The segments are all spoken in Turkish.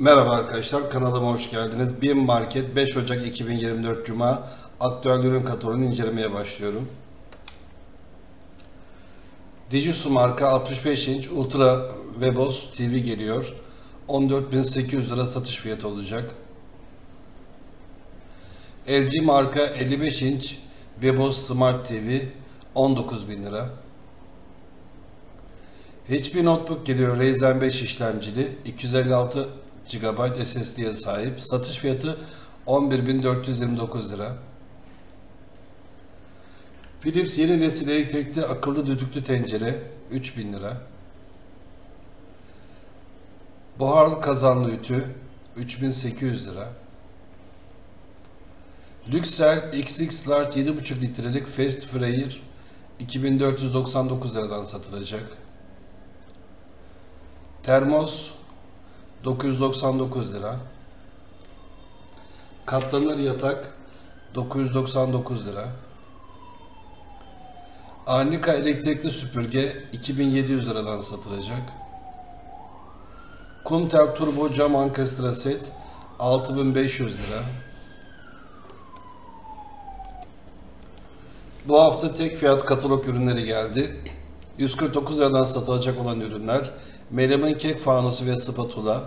Merhaba arkadaşlar, kanalıma hoş geldiniz. BİM Market 5 Ocak 2024 Cuma aktüel ürün katalogunu incelemeye başlıyorum. Digisu marka 65 inç Ultra Webos TV geliyor. 14.800 lira satış fiyatı olacak. LG marka 55 inç Webos Smart TV 19.000 lira. HP Notebook geliyor Ryzen 5 işlemcili 256 GB SSD'ye sahip. Satış fiyatı 11.429 lira. Philips yeni nesil elektrikli akıllı düdüklü tencere 3000 lira. Buharlı kazanlı ütü 3800 lira. Lüksel XX Large 7.5 litrelik Fast Fryer 2499 liradan satılacak. Termos 999 lira. Katlanır yatak 999 lira. Arnika elektrikli süpürge 2700 liradan satılacak. Kumtel Turbo cam ankastra set 6500 lira. Bu hafta tek fiyat katalog ürünleri geldi. 149 liradan satılacak olan ürünler Menemen kek fanusu ve spatula,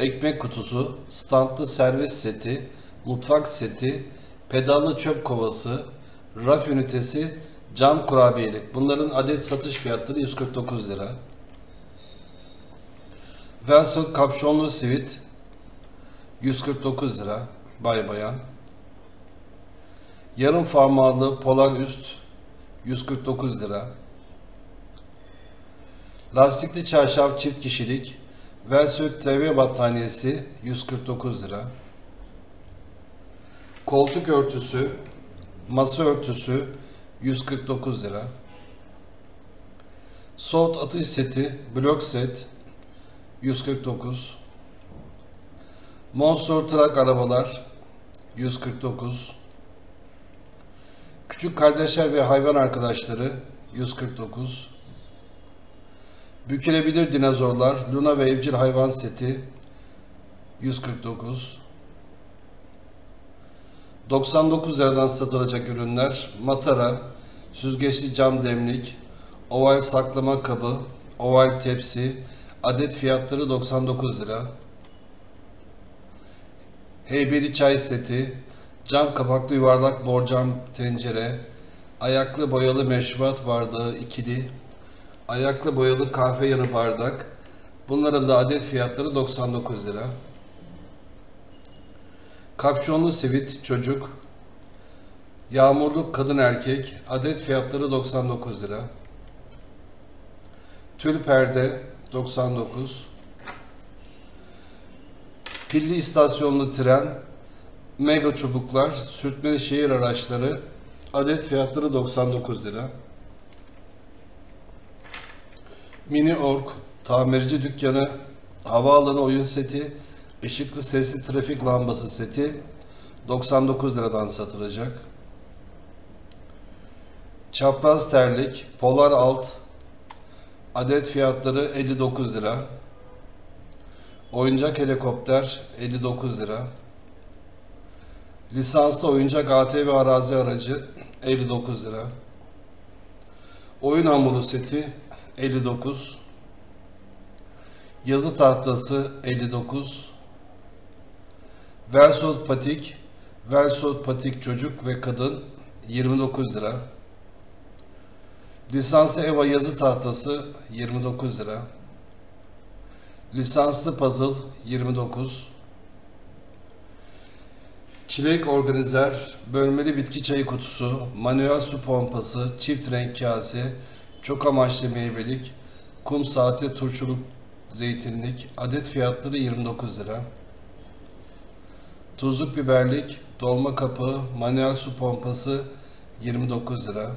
ekmek kutusu, standlı servis seti, mutfak seti, pedallı çöp kovası, raf ünitesi, cam kurabiyelik. Bunların adet satış fiyatları 149 lira. Velson kapşonlu sivit 149 lira bay bayan. Yarım farmalı polar üst 149 lira. Lastikli çarşaf çift kişilik Versöt TV battaniyesi 149 lira. Koltuk örtüsü, masa örtüsü 149 lira. Soğut atış seti, blok set 149. Monster Truck arabalar 149. Küçük kardeşler ve hayvan arkadaşları 149. Bükülebilir dinozorlar, Luna ve evcil hayvan seti 149. 99 liradan satılacak ürünler matara, süzgeçli cam demlik, oval saklama kabı, oval tepsi, adet fiyatları 99 lira. Heybeli çay seti, cam kapaklı yuvarlak borcam tencere, ayaklı boyalı meşrubat bardağı ikili, ayaklı boyalı kahve yanı bardak. Bunların da adet fiyatları 99 lira. Kapşonlu sivit çocuk. Yağmurluk kadın erkek. Adet fiyatları 99 lira. Tül perde 99. Pilli istasyonlu tren. Mega çubuklar. Sürtmeli şehir araçları. Adet fiyatları 99 lira. Mini Ork, tamirci dükkanı, havaalanı oyun seti, ışıklı sesli trafik lambası seti 99 liradan satılacak. Çapraz terlik, polar alt, adet fiyatları 59 lira. Oyuncak helikopter 59 lira. Lisanslı oyuncak ATV arazi aracı 59 lira. Oyun hamuru seti 59 Yazı tahtası 59 Versot patik Versot patik çocuk ve kadın 29 lira. Lisanslı EVA yazı tahtası 29 lira. Lisanslı puzzle 29 Çilek organizer, bölmeli bitki çayı kutusu, manuel su pompası, çift renk kase, çok amaçlı meyvelik, kum saati turşuluk zeytinlik, adet fiyatları 29 lira. Tuzluk biberlik, dolma kapı, manuel su pompası 29 lira.